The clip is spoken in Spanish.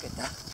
¿Qué tal?